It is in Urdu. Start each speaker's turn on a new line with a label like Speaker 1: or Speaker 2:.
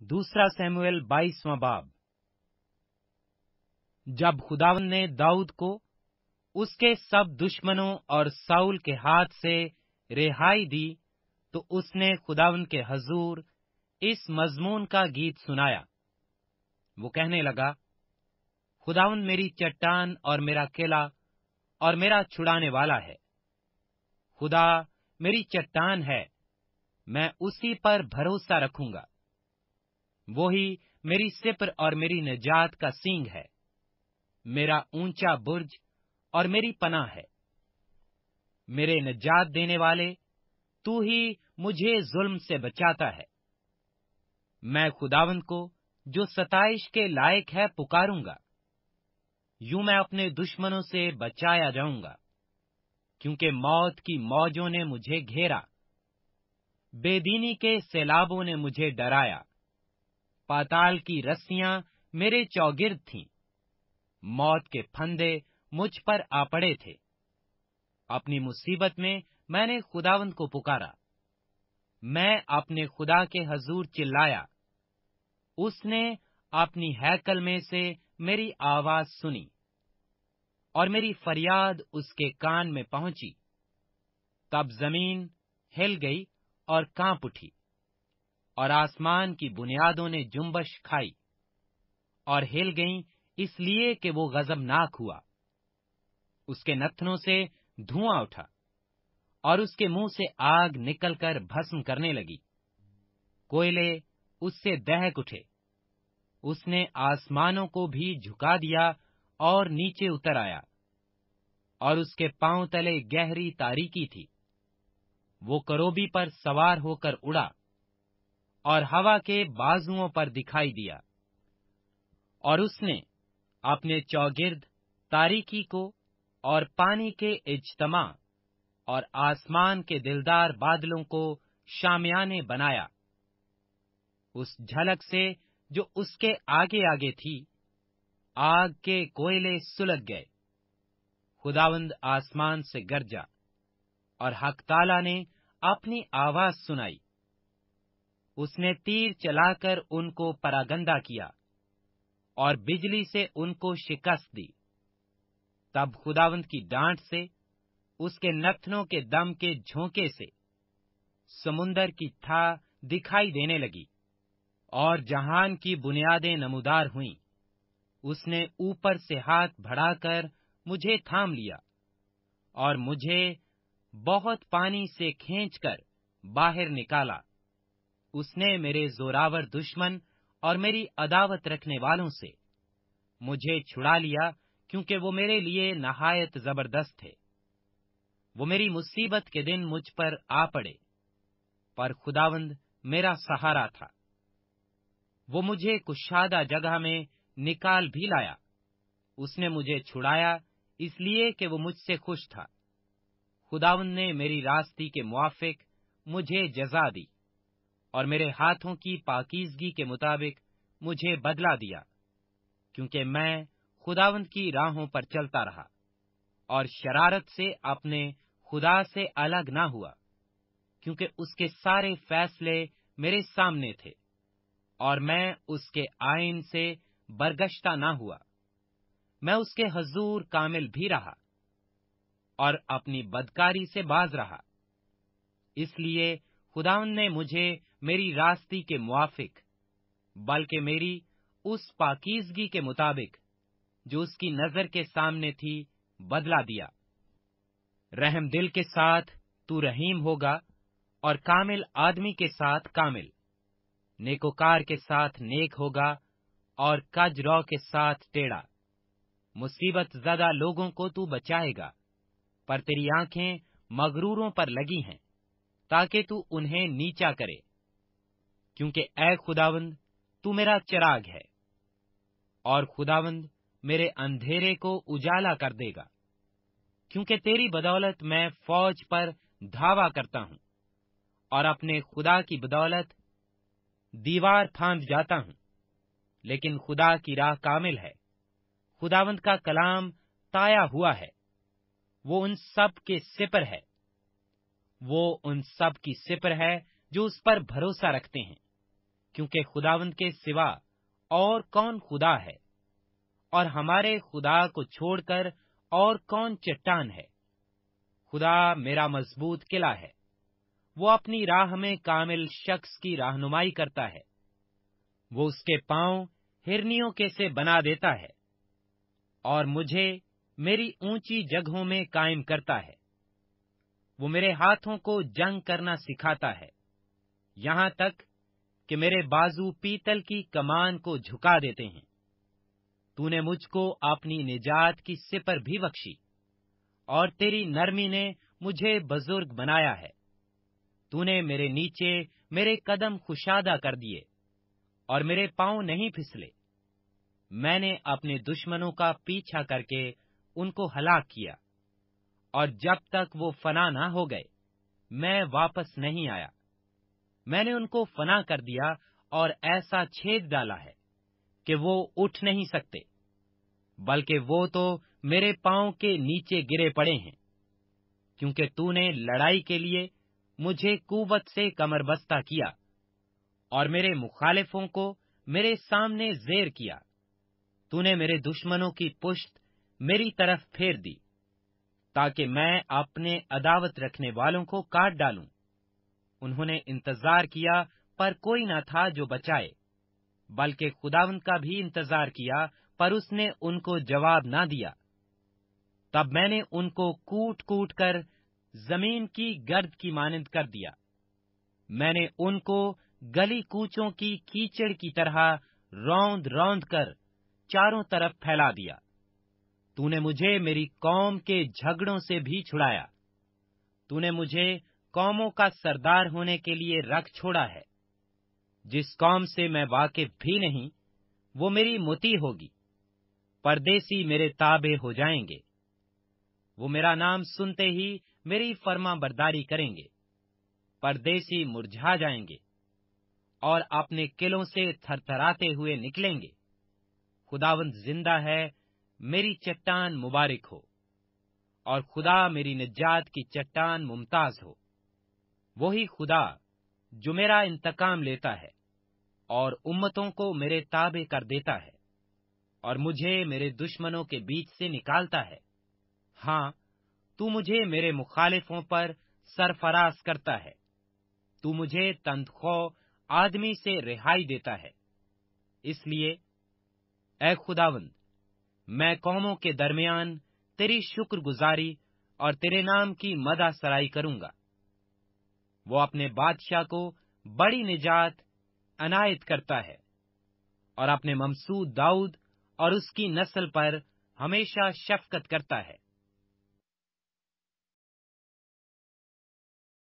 Speaker 1: دوسرا سیموئل بائیسواں باب۔ جب خداون نے داؤد کو اس کے سب دشمنوں اور ساؤل کے ہاتھ سے رہائی دی، تو اس نے خداون کے حضور اس مضمون کا گیت سنایا۔ وہ کہنے لگا، خداون میری چٹان اور میرا قلعہ اور میرا چھڑانے والا ہے۔ خدا میری چٹان ہے، میں اسی پر بھروسہ رکھوں گا۔ وہی میری سپر اور میری نجات کا سینگ ہے۔ میرا اونچا برج اور میری پناہ ہے۔ میرے نجات دینے والے، تو ہی مجھے ظلم سے بچاتا ہے۔ میں خداون کو جو ستائش کے لائق ہے پکاروں گا۔ یوں میں اپنے دشمنوں سے بچایا جاؤں گا۔ کیونکہ موت کی موجوں نے مجھے گھیرا۔ بے دینی کے سیلابوں نے مجھے ڈرایا۔ پاتال کی رسیاں میرے چوگرد تھیں۔ موت کے پھندے مجھ پر آ پڑے تھے۔ اپنی مصیبت میں میں نے خداون کو پکارا۔ میں اپنے خدا کے حضور چلایا۔ اس نے اپنی ہیکل میں سے میری آواز سنی اور میری فریاد اس کے کان میں پہنچی۔ تب زمین ہل گئی اور کانپ اٹھی۔ اور آسمان کی بنیادوں نے جنبش کھائی اور ہل گئیں، اس لیے کہ وہ غزم ناک ہوا۔ اس کے نتنوں سے دھواں اٹھا اور اس کے منہ سے آگ نکل کر بھسم کرنے لگی۔ کوئلے اس سے دہک اٹھے۔ اس نے آسمانوں کو بھی جھکا دیا اور نیچے اتر آیا اور اس کے پاؤں تلے گہری تاریکی تھی۔ وہ کروبی پر سوار ہو کر اڑا۔ اور ہوا کے بازوؤں پر دکھائی دیا۔ اور اس نے اپنے چوگرد تاریکی کو اور پانی کے اجتماع اور آسمان کے دلدار بادلوں کو شامیانے بنایا۔ اس جھلک سے جو اس کے آگے آگے تھی، آگ کے کوئلے سلگ گئے۔ خداوند آسمان سے گرجا اور حق تالا نے اپنی آواز سنائی۔ اس نے تیر چلا کر ان کو پراگندا کیا اور بجلی سے ان کو شکست دی۔ تب خداوند کی ڈانٹ سے، اس کے نتنوں کے دم کے جھونکے سے سمندر کی تھا دکھائی دینے لگی اور جہان کی بنیادیں نمودار ہوئیں۔ اس نے اوپر سے ہاتھ بڑھا کر مجھے تھام لیا اور مجھے بہت پانی سے کھینچ کر باہر نکالا۔ اس نے میرے زوراور دشمن اور میری عداوت رکھنے والوں سے مجھے چھڑا لیا کیونکہ وہ میرے لیے نہایت زبردست تھے۔ وہ میری مصیبت کے دن مجھ پر آ پڑے، پر خداوند میرا سہارا تھا۔ وہ مجھے کشادہ جگہ میں نکال بھی لایا، اس نے مجھے چھڑایا اس لیے کہ وہ مجھ سے خوش تھا۔ خداوند نے میری راستی کے موافق مجھے جزا دی۔ اور میرے ہاتھوں کی پاکیزگی کے مطابق مجھے بدلا دیا، کیونکہ میں خداوند کی راہوں پر چلتا رہا اور شرارت سے اپنے خدا سے الگ نہ ہوا، کیونکہ اس کے سارے فیصلے میرے سامنے تھے اور میں اس کے آئین سے برگشتہ نہ ہوا۔ میں اس کے حضور کامل بھی رہا اور اپنی بدکاری سے باز رہا۔ اس لیے خداون نے مجھے میری راستی کے موافق، بلکہ میری اس پاکیزگی کے مطابق جو اس کی نظر کے سامنے تھی، بدلا دیا۔ رحم دل کے ساتھ تو رحیم ہوگا اور کامل آدمی کے ساتھ کامل۔ نیکوکار کے ساتھ نیک ہوگا اور کج رو کے ساتھ ٹیڑا مصیبت زدہ لوگوں کو تو بچائے گا، پر تیری آنکھیں مغروروں پر لگی ہیں، تاکہ تو انہیں نیچا کرے۔ کیونکہ اے خداوند، تو میرا چراغ ہے، اور خداوند میرے اندھیرے کو اجالا کر دے گا، کیونکہ تیری بدولت میں فوج پر دھاوا کرتا ہوں، اور اپنے خدا کی بدولت دیوار پھاند جاتا ہوں، لیکن خدا کی راہ کامل ہے، خداوند کا کلام تایا ہوا ہے، وہ ان سب کے سپر ہے، وہ ان سب کی سپر ہے جو اس پر بھروسہ رکھتے ہیں۔ کیونکہ خداوند کے سوا اور کون خدا ہے؟ اور ہمارے خدا کو چھوڑ کر اور کون چٹان ہے؟ خدا میرا مضبوط قلعہ ہے۔ وہ اپنی راہ میں کامل شخص کی رہنمائی کرتا ہے۔ وہ اس کے پاؤں ہرنیوں کے سے بنا دیتا ہے۔ اور مجھے میری اونچی جگہوں میں قائم کرتا ہے۔ وہ میرے ہاتھوں کو جنگ کرنا سکھاتا ہے۔ یہاں تک کہ میرے بازو پیتل کی کمان کو جھکا دیتے ہیں۔ تو نے مجھ کو اپنی نجات کی سپر بھی بخشی اور تیری نرمی نے مجھے بزرگ بنایا ہے۔ تو نے میرے نیچے میرے قدم خوشادہ کر دیے اور میرے پاؤں نہیں پھسلے۔ میں نے اپنے دشمنوں کا پیچھا کر کے ان کو ہلاک کیا اور جب تک وہ فنا نہ ہو گئے، میں واپس نہیں آیا۔ میں نے ان کو فنا کر دیا اور ایسا چھید ڈالا ہے کہ وہ اٹھ نہیں سکتے، بلکہ وہ تو میرے پاؤں کے نیچے گرے پڑے ہیں، کیونکہ تو نے لڑائی کے لیے مجھے قوت سے کمر بستہ کیا اور میرے مخالفوں کو میرے سامنے زیر کیا۔ تو نے میرے دشمنوں کی پشت میری طرف پھیر دی تاکہ میں اپنے عداوت رکھنے والوں کو کاٹ ڈالوں۔ انہوں نے انتظار کیا پر کوئی نہ تھا جو بچائے۔ بلکہ خداون کا بھی انتظار کیا پر اس نے ان کو جواب نہ دیا۔ تب میں نے ان کو کوٹ کوٹ کر زمین کی گرد کی مانند کر دیا۔ میں نے ان کو گلی کوچوں کی کیچڑ کی طرح روند روند کر چاروں طرف پھیلا دیا۔ تو نے مجھے میری قوم کے جھگڑوں سے بھی چھڑایا۔ تو نے مجھے قوموں کا سردار ہونے کے لیے رکھ چھوڑا ہے۔ جس قوم سے میں واقف بھی نہیں، وہ میری متی ہوگی۔ پردیسی میرے تابے ہو جائیں گے۔ وہ میرا نام سنتے ہی میری فرما برداری کریں گے۔ پردیسی مرجھا جائیں گے اور اپنے قلعوں سے تھر تھراتے ہوئے نکلیں گے۔ خداوند زندہ ہے، میری چٹان مبارک ہو اور خدا میری نجات کی چٹان ممتاز ہو۔ وہی خدا جو میرا انتقام لیتا ہے اور امتوں کو میرے تابع کر دیتا ہے اور مجھے میرے دشمنوں کے بیچ سے نکالتا ہے۔ ہاں تو مجھے میرے مخالفوں پر سرفراز کرتا ہے۔ تو مجھے تندخو آدمی سے رہائی دیتا ہے۔ اس لیے، اے خداوند، میں قوموں کے درمیان تیری شکر گزاری اور تیرے نام کی مدہ سرائی کروں گا۔ وہ اپنے بادشاہ کو بڑی نجات عنایت کرتا ہے اور اپنے ممسود داؤد اور اس کی نسل پر ہمیشہ شفقت کرتا ہے۔